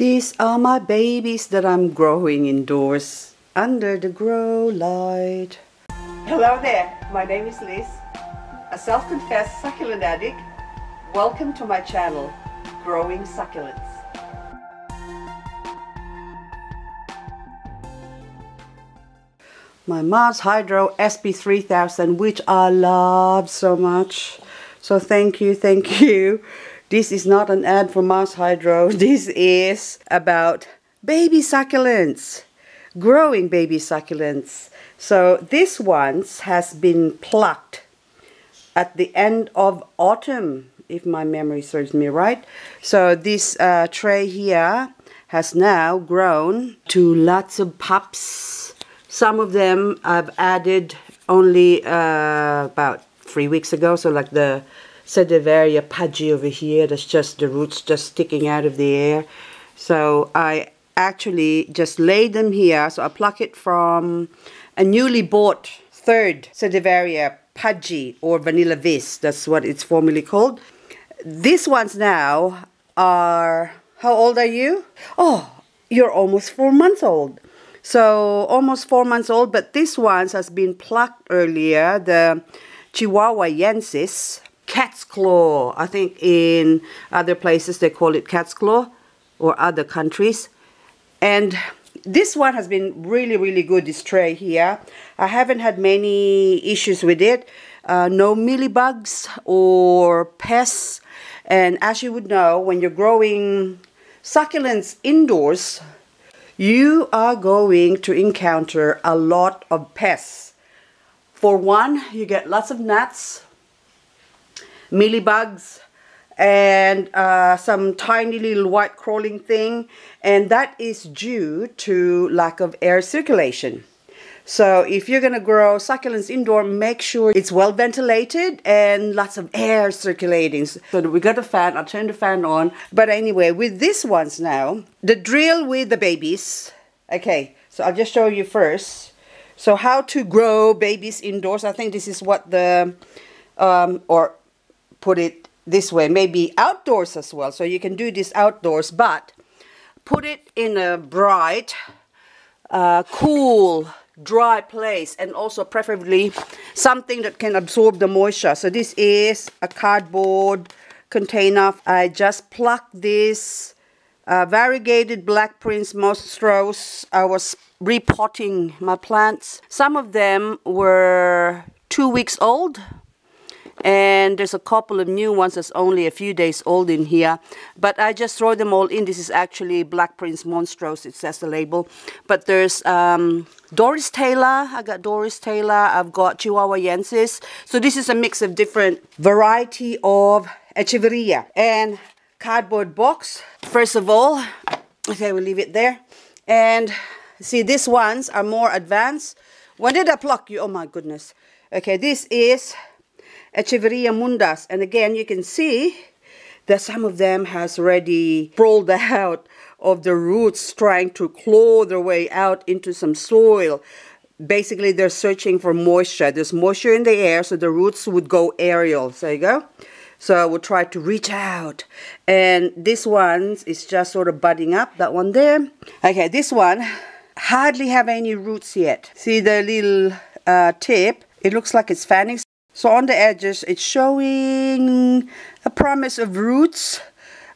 These are my babies that I'm growing indoors under the grow light. Hello there, my name is Liz, a self-confessed succulent addict. Welcome to my channel, Growing Succulents. My Mars Hydro SP3000, which I love so much. So thank you, thank you. This is not an ad for Mars Hydro. This is about baby succulents, growing baby succulents. So this one has been plucked at the end of autumn, if my memory serves me right. So this uh, tray here has now grown to lots of pups. Some of them I've added only uh, about three weeks ago. So like the Sedeveria pudgy over here. That's just the roots just sticking out of the air. So I actually just lay them here. So I pluck it from a newly bought third Sedeveria pudgy or vanilla vis. That's what it's formally called. These ones now are, how old are you? Oh, you're almost four months old. So almost four months old, but this one has been plucked earlier, the Chihuahuaensis cat's claw. I think in other places they call it cat's claw or other countries. And this one has been really, really good, this tray here. I haven't had many issues with it. Uh, no mealybugs or pests. And as you would know, when you're growing succulents indoors, you are going to encounter a lot of pests. For one, you get lots of gnats, mealybugs and uh, some tiny little white crawling thing and that is due to lack of air circulation. So if you're going to grow succulents indoor, make sure it's well ventilated and lots of air circulating. So we got a fan, I'll turn the fan on. But anyway, with these ones now, the drill with the babies, okay, so I'll just show you first. So how to grow babies indoors, I think this is what the, um, or put it this way, maybe outdoors as well. So you can do this outdoors, but put it in a bright, uh, cool, dry place and also preferably something that can absorb the moisture. So this is a cardboard container. I just plucked this uh, variegated Black Prince monstrose. I was repotting my plants. Some of them were two weeks old and there's a couple of new ones that's only a few days old in here. But I just throw them all in. This is actually Black Prince Monstrose it says the label. But there's um, Doris Taylor. I got Doris Taylor. I've got Chihuahuaensis so this is a mix of different variety of Echeveria and cardboard box. First of all okay we'll leave it there. And see these ones are more advanced. When did I pluck you? Oh my goodness. Okay this is Echeveria mundas. And again, you can see that some of them has already rolled out of the roots trying to claw their way out into some soil. Basically, they're searching for moisture. There's moisture in the air, so the roots would go aerial. There you go. So I will try to reach out. And this one is just sort of budding up, that one there. Okay, this one hardly have any roots yet. See the little uh, tip? It looks like it's fanning so on the edges, it's showing a promise of roots,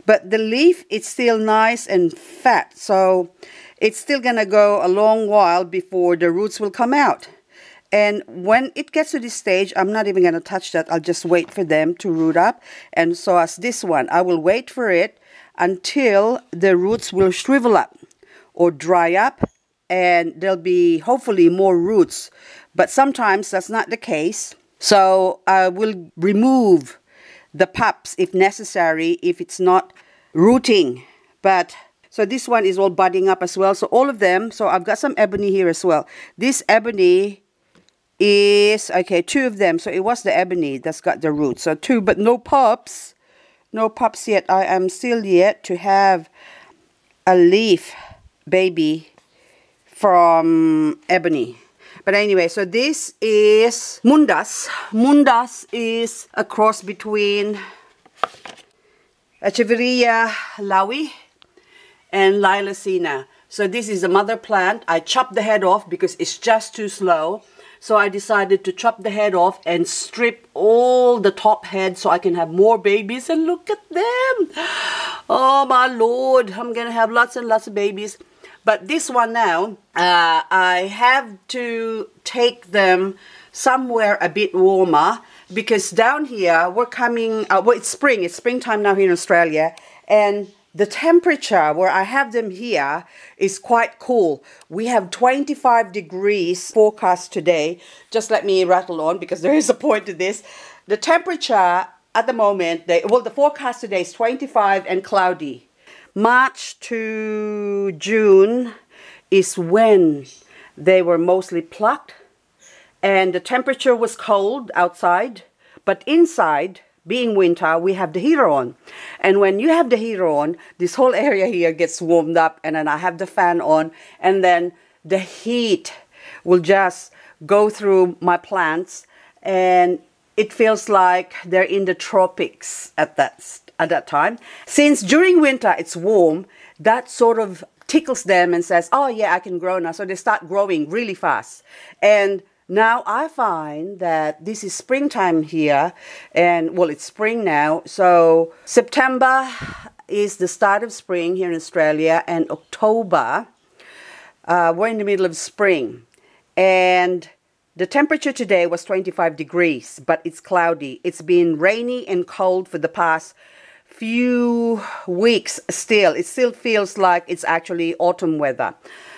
but the leaf is still nice and fat. So it's still going to go a long while before the roots will come out. And when it gets to this stage, I'm not even going to touch that. I'll just wait for them to root up. And so as this one, I will wait for it until the roots will shrivel up or dry up and there'll be hopefully more roots. But sometimes that's not the case. So I will remove the pups if necessary, if it's not rooting. But so this one is all budding up as well. So all of them, so I've got some ebony here as well. This ebony is, okay, two of them. So it was the ebony that's got the roots. So two, but no pups. No pups yet. I am still yet to have a leaf baby from ebony. But anyway, so this is Mundas. Mundas is a cross between Echeveria Laui and Lilacina. So this is a mother plant. I chopped the head off because it's just too slow. So I decided to chop the head off and strip all the top head so I can have more babies. And look at them. Oh my lord, I'm going to have lots and lots of babies. But this one now, uh, I have to take them somewhere a bit warmer because down here we're coming, uh, well it's spring, it's springtime now here in Australia and the temperature where I have them here is quite cool. We have 25 degrees forecast today. Just let me rattle on because there is a point to this. The temperature at the moment, they, well, the forecast today is 25 and cloudy. March to June is when they were mostly plucked and the temperature was cold outside, but inside being winter, we have the heater on. And when you have the heater on, this whole area here gets warmed up and then I have the fan on and then the heat will just go through my plants and it feels like they're in the tropics at that at that time. Since during winter it's warm, that sort of tickles them and says, "Oh yeah, I can grow now." So they start growing really fast. And now I find that this is springtime here, and well, it's spring now. So September is the start of spring here in Australia, and October, uh, we're in the middle of spring. And the temperature today was 25 degrees, but it's cloudy. It's been rainy and cold for the past few weeks still. It still feels like it's actually autumn weather.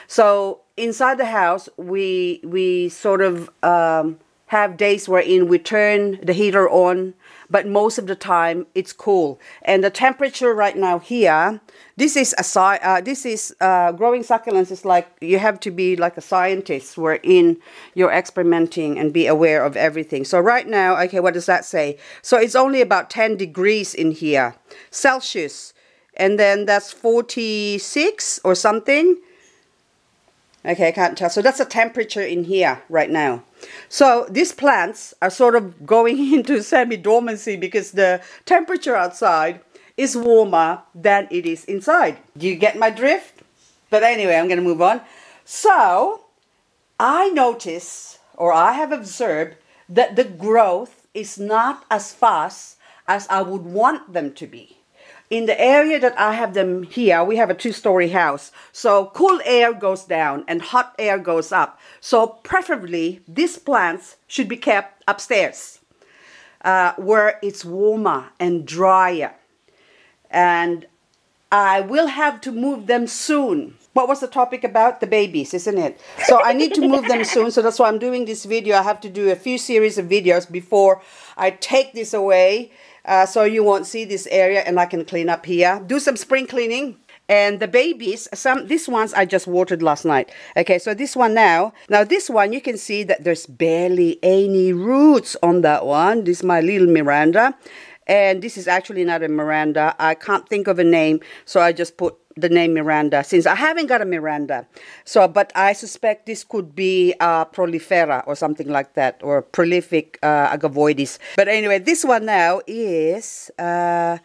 So inside the house, we we sort of um, have days wherein we turn the heater on, but most of the time it's cool. And the temperature right now here, this is a uh, this is uh, growing succulents is like you have to be like a scientist wherein you're experimenting and be aware of everything. So right now, okay, what does that say? So it's only about 10 degrees in here, Celsius. And then that's 46 or something. Okay, I can't tell. So that's the temperature in here right now. So these plants are sort of going into semi-dormancy because the temperature outside is warmer than it is inside. Do you get my drift? But anyway, I'm going to move on. So I notice, or I have observed, that the growth is not as fast as I would want them to be in the area that I have them here, we have a two-story house. So cool air goes down and hot air goes up. So preferably, these plants should be kept upstairs uh, where it's warmer and drier. And I will have to move them soon. What was the topic about? The babies, isn't it? So I need to move them soon. So that's why I'm doing this video. I have to do a few series of videos before I take this away uh, so you won't see this area and I can clean up here. Do some spring cleaning. And the babies, some these ones I just watered last night. Okay, so this one now. Now this one, you can see that there's barely any roots on that one. This is my little Miranda. And this is actually not a Miranda. I can't think of a name, so I just put the name Miranda since I haven't got a Miranda. So, but I suspect this could be uh, prolifera or something like that, or prolific uh, agavoides. But anyway, this one now is uh,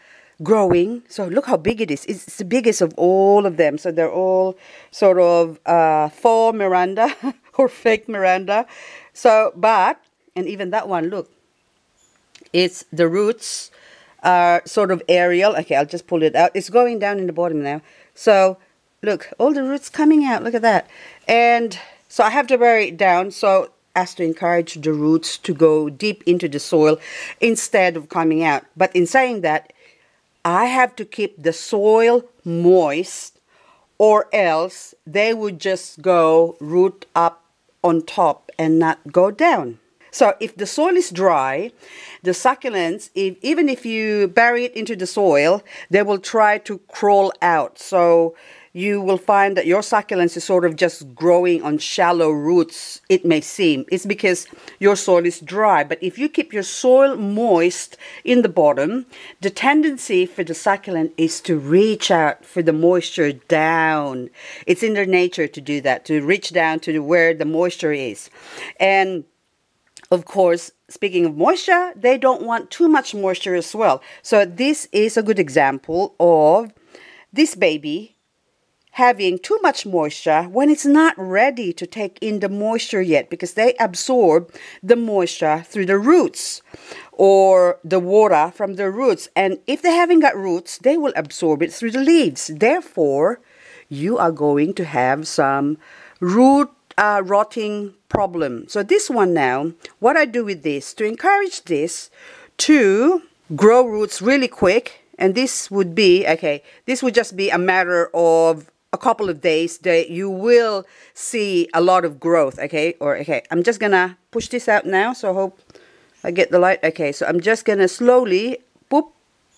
growing. So look how big it is. It's the biggest of all of them. So they're all sort of uh, faux Miranda or fake Miranda. So, but, and even that one, look, it's the roots are sort of aerial. Okay, I'll just pull it out. It's going down in the bottom now. So look, all the roots coming out. Look at that. And so I have to bury it down. So as to encourage the roots to go deep into the soil instead of coming out. But in saying that, I have to keep the soil moist or else they would just go root up on top and not go down. So if the soil is dry, the succulents, if, even if you bury it into the soil, they will try to crawl out. So you will find that your succulents is sort of just growing on shallow roots, it may seem. It's because your soil is dry. But if you keep your soil moist in the bottom, the tendency for the succulent is to reach out for the moisture down. It's in their nature to do that, to reach down to where the moisture is. And of course, speaking of moisture, they don't want too much moisture as well. So this is a good example of this baby having too much moisture when it's not ready to take in the moisture yet because they absorb the moisture through the roots or the water from the roots. And if they haven't got roots, they will absorb it through the leaves. Therefore, you are going to have some root uh, rotting problem. So this one now, what I do with this, to encourage this to grow roots really quick, and this would be, okay, this would just be a matter of a couple of days that you will see a lot of growth okay? Or okay I'm just gonna push this out now so I hope I get the light. Okay so I'm just gonna slowly boop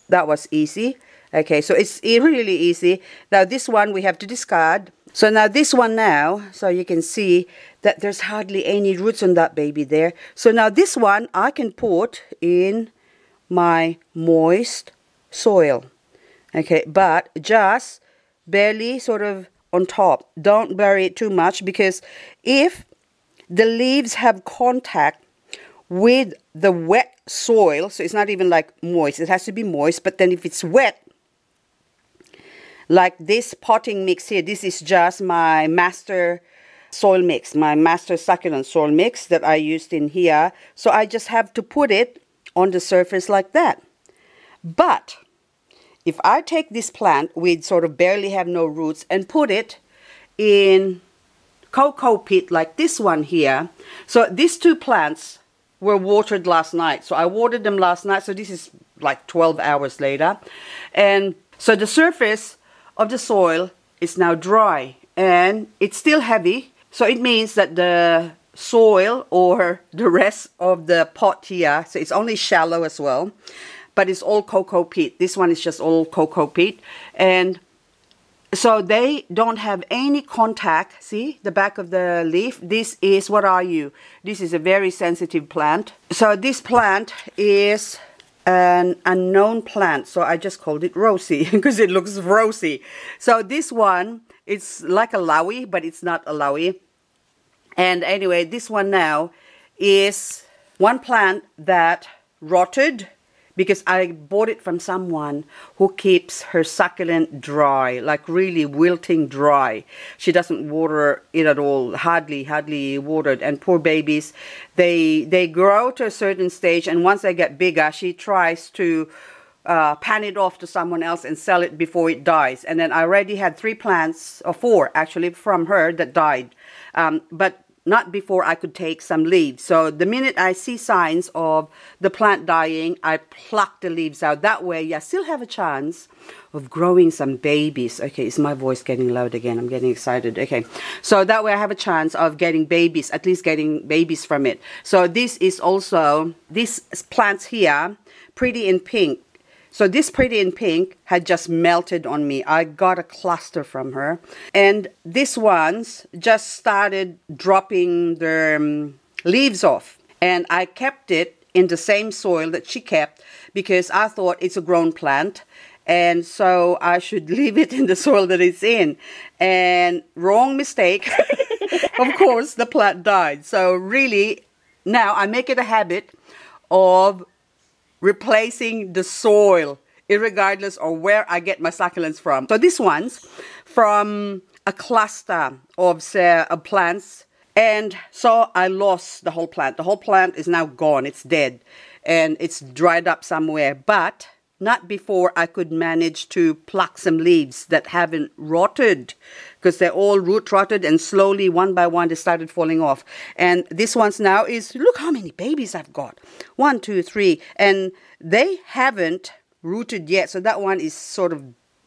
that was easy. Okay so it's really easy. Now this one we have to discard so now this one now so you can see that there's hardly any roots on that baby there so now this one I can put in my moist soil okay but just barely sort of on top. Don't bury it too much because if the leaves have contact with the wet soil, so it's not even like moist, it has to be moist, but then if it's wet, like this potting mix here, this is just my master soil mix, my master succulent soil mix that I used in here. So I just have to put it on the surface like that. But if I take this plant with sort of barely have no roots and put it in coco peat like this one here. So these two plants were watered last night. So I watered them last night. So this is like 12 hours later. And so the surface of the soil is now dry and it's still heavy. So it means that the soil or the rest of the pot here, so it's only shallow as well, but it's all coco peat. This one is just all coco peat. And so they don't have any contact. See the back of the leaf? This is, what are you? This is a very sensitive plant. So this plant is an unknown plant. So I just called it rosy because it looks rosy. So this one, it's like a lowie, but it's not a lowie. And anyway, this one now is one plant that rotted because I bought it from someone who keeps her succulent dry, like really wilting dry. She doesn't water it at all, hardly, hardly watered. And poor babies, they they grow to a certain stage, and once they get bigger, she tries to uh, pan it off to someone else and sell it before it dies. And then I already had three plants, or four actually, from her that died. Um, but not before I could take some leaves. So the minute I see signs of the plant dying, I pluck the leaves out. That way, I still have a chance of growing some babies. Okay, is my voice getting loud again? I'm getting excited. Okay, so that way I have a chance of getting babies, at least getting babies from it. So this is also, these plants here, pretty in pink, so this Pretty in Pink had just melted on me. I got a cluster from her. And this one's just started dropping the um, leaves off. And I kept it in the same soil that she kept because I thought it's a grown plant and so I should leave it in the soil that it's in. And wrong mistake. of course, the plant died. So really, now I make it a habit of replacing the soil regardless of where I get my succulents from. So this one's from a cluster of, say, of plants and so I lost the whole plant. The whole plant is now gone. It's dead and it's dried up somewhere. But not before I could manage to pluck some leaves that haven't rotted because they're all root rotted and slowly one by one they started falling off. And this one's now is, look how many babies I've got. One, two, three. And they haven't rooted yet. So that one is sort of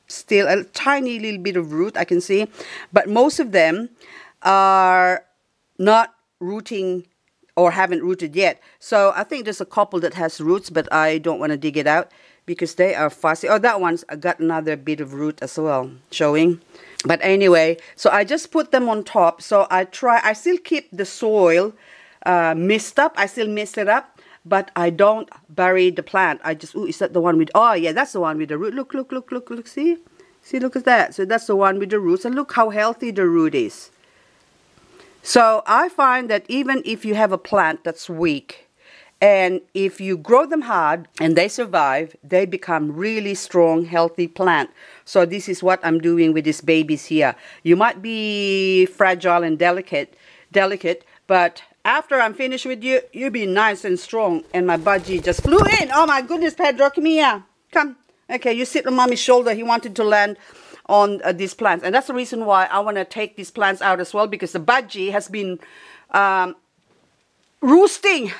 still a tiny little bit of root I can see. But most of them are not rooting or haven't rooted yet. So I think there's a couple that has roots, but I don't want to dig it out because they are fussy. Oh, that one's got another bit of root as well showing. But anyway, so I just put them on top. So I try, I still keep the soil uh, mixed up. I still mix it up, but I don't bury the plant. I just, oh, is that the one with, oh yeah, that's the one with the root. Look, look, look, look, look, see? See, look at that. So that's the one with the roots. And look how healthy the root is. So I find that even if you have a plant that's weak, And if you grow them hard and they survive, they become really strong, healthy plant. So this is what I'm doing with these babies here. You might be fragile and delicate, delicate, but after I'm finished with you, you'll be nice and strong. And my budgie just flew in. Oh my goodness, Pedro, come here. Come. Okay, you sit on mommy's shoulder. He wanted to land on uh, these plants. And that's the reason why I want to take these plants out as well because the budgie has been um, roosting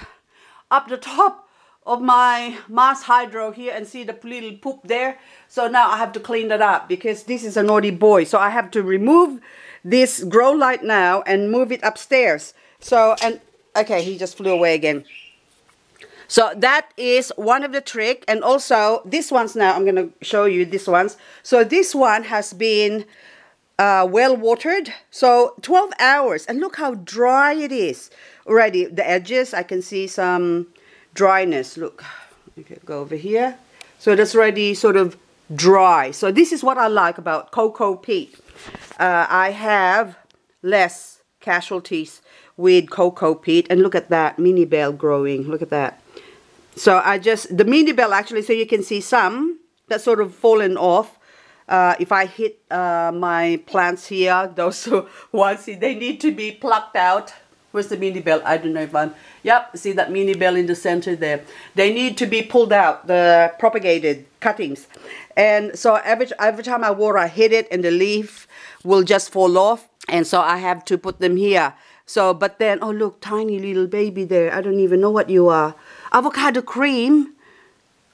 up the top of my Mars Hydro here and see the little poop there. So now I have to clean that up because this is a naughty boy. So I have to remove this grow light now and move it upstairs. So, and okay, he just flew away again. So that is one of the trick. And also this one's now, I'm going to show you this ones. So this one has been uh, well watered. So 12 hours. And look how dry it is already. The edges, I can see some dryness. Look, okay, go over here. So that's already sort of dry. So this is what I like about coco peat. Uh, I have less casualties with coco peat. And look at that mini bell growing. Look at that. So I just, the mini bell actually, so you can see some that sort of fallen off. Uh, if I hit uh, my plants here, those ones, they need to be plucked out. Where's the mini bell? I don't know if I'm, yep, see that mini bell in the center there. They need to be pulled out, the propagated cuttings. And so every, every time I water, I hit it and the leaf will just fall off. And so I have to put them here. So, but then, oh look, tiny little baby there. I don't even know what you are avocado cream.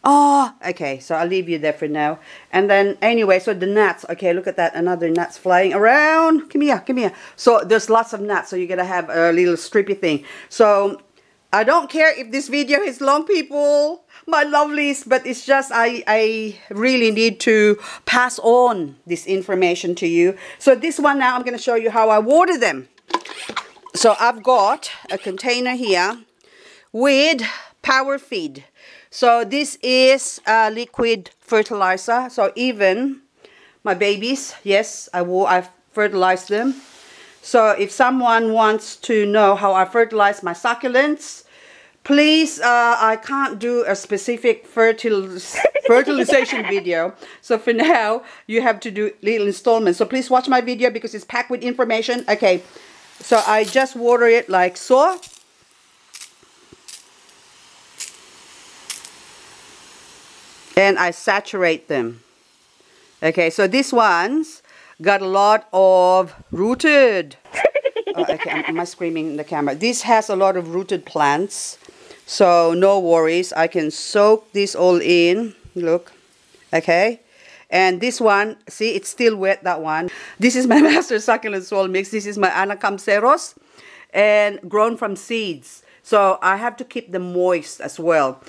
Oh, okay, so I'll leave you there for now. And then, anyway, so the nuts. Okay, look at that, another nuts flying around. Come here, come here. So there's lots of nuts, so you're going to have a little strippy thing. So I don't care if this video is long, people, my lovelies, but it's just I, I really need to pass on this information to you. So this one now, I'm going to show you how I water them. So I've got a container here with power feed. So this is a liquid fertilizer. So even my babies, yes, I will, I fertilize them. So if someone wants to know how I fertilize my succulents, please, uh, I can't do a specific fertil fertilization video. So for now, you have to do little installments. So please watch my video because it's packed with information. Okay, so I just water it like so. And I saturate them. Okay, so this one's got a lot of rooted. oh, okay, am I screaming in the camera? This has a lot of rooted plants. So no worries, I can soak this all in. Look, okay. And this one, see, it's still wet, that one. This is my master succulent soil mix. This is my Anacampseros and grown from seeds. So I have to keep them moist as well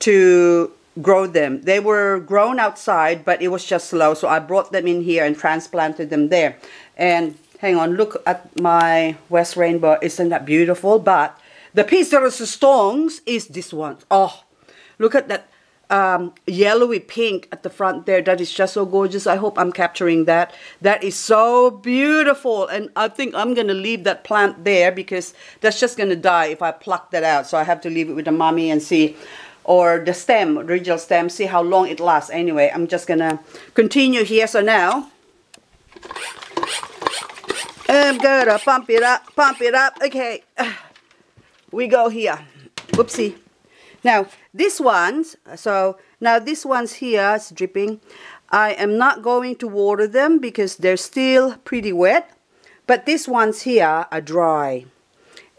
to grow them. They were grown outside, but it was just slow. So I brought them in here and transplanted them there. And hang on, look at my West Rainbow. Isn't that beautiful? But the piece the stones is this one. Oh, look at that um, yellowy pink at the front there. That is just so gorgeous. I hope I'm capturing that. That is so beautiful. And I think I'm going to leave that plant there because that's just going to die if I pluck that out. So I have to leave it with the mommy and see or the stem, original stem, see how long it lasts. Anyway, I'm just gonna continue here. So now, I'm gonna pump it up, pump it up. Okay, we go here. Whoopsie. Now, this one's, so now this one's here, it's dripping. I am not going to water them because they're still pretty wet. But these ones here are dry.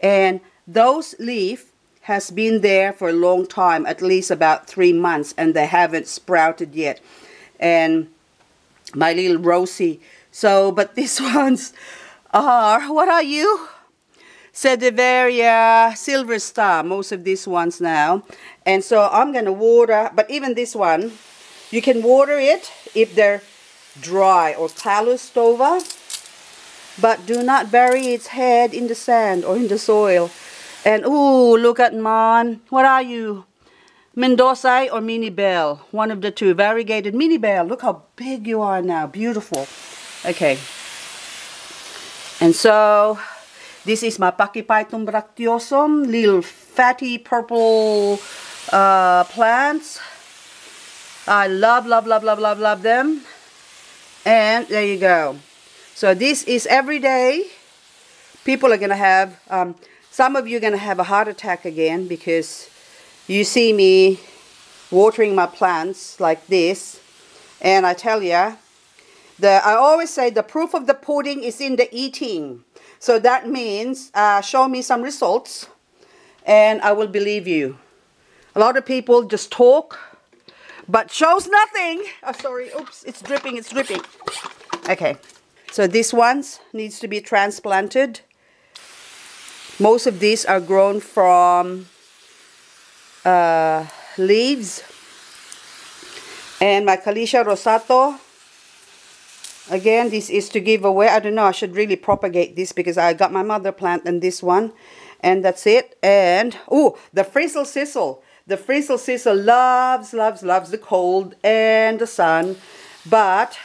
And those leaves has been there for a long time, at least about three months, and they haven't sprouted yet. And my little Rosie. So, but these ones are, what are you? Sedeveria uh, silver star, most of these ones now. And so I'm going to water, but even this one, you can water it if they're dry or palustova, but do not bury its head in the sand or in the soil and ooh, look at Mon. What are you? Mendoza or Mini Bell? One of the two. Variegated Mini Bell. Look how big you are now. Beautiful. Okay. And so, This is my Pachyphytum bracteosum, little fatty purple uh, plants. I love, love, love, love, love, love them. And there you go. So this is every day. People are going to have, um, some of you are going to have a heart attack again because you see me watering my plants like this. And I tell you, the, I always say the proof of the pudding is in the eating. So that means uh, show me some results and I will believe you. A lot of people just talk but shows nothing. Oh, sorry. Oops, it's dripping, it's dripping. Okay, so this ones needs to be transplanted. Most of these are grown from uh, leaves. And my Callisia rosato, again, this is to give away. I don't know, I should really propagate this because I got my mother plant and this one. And that's it. And, oh, the frizzle sizzle. The frizzle sizzle loves, loves, loves the cold and the sun. But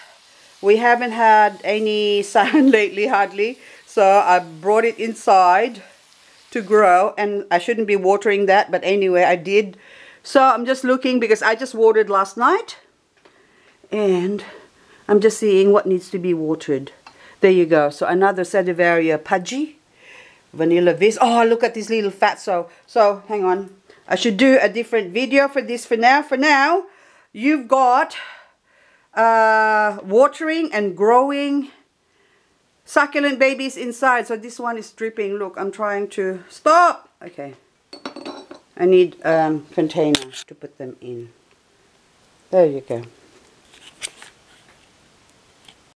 we haven't had any sun lately, hardly. So I brought it inside to grow. And I shouldn't be watering that. But anyway, I did. So I'm just looking because I just watered last night. And I'm just seeing what needs to be watered. There you go. So another Sedeveria pudgy. Vanilla Vis. Oh, look at this little fat. So, so hang on. I should do a different video for this for now. For now, you've got uh, watering and growing succulent babies inside. So this one is dripping. Look, I'm trying to stop. Okay. I need um, container to put them in. There you go.